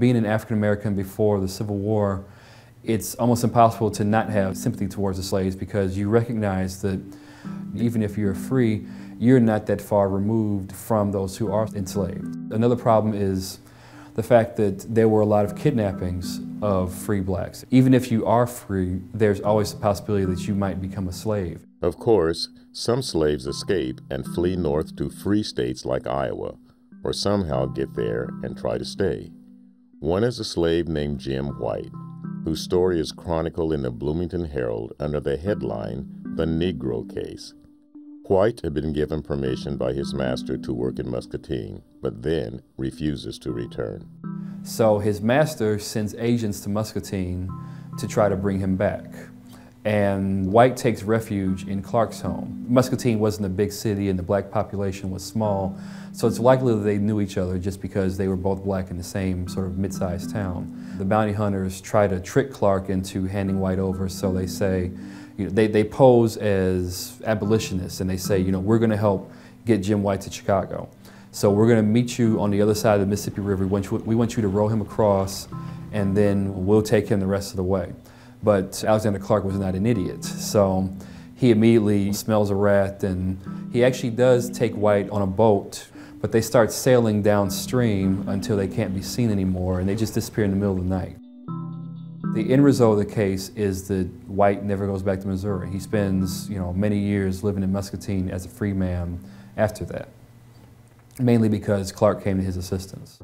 Being an African American before the Civil War, it's almost impossible to not have sympathy towards the slaves because you recognize that even if you're free, you're not that far removed from those who are enslaved. Another problem is the fact that there were a lot of kidnappings of free blacks. Even if you are free, there's always the possibility that you might become a slave. Of course, some slaves escape and flee north to free states like Iowa, or somehow get there and try to stay. One is a slave named Jim White, whose story is chronicled in the Bloomington Herald under the headline The Negro Case. White had been given permission by his master to work in Muscatine, but then refuses to return. So his master sends agents to Muscatine to try to bring him back. And White takes refuge in Clark's home. Muscatine wasn't a big city and the black population was small, so it's likely that they knew each other just because they were both black in the same sort of mid-sized town. The bounty hunters try to trick Clark into handing White over, so they say, you know, they, they pose as abolitionists and they say, you know, we're going to help get Jim White to Chicago. So we're going to meet you on the other side of the Mississippi River. We want, you, we want you to row him across and then we'll take him the rest of the way. But Alexander Clark was not an idiot. So he immediately smells a rat and he actually does take White on a boat, but they start sailing downstream until they can't be seen anymore and they just disappear in the middle of the night. The end result of the case is that White never goes back to Missouri. He spends, you know, many years living in Muscatine as a free man after that, mainly because Clark came to his assistance.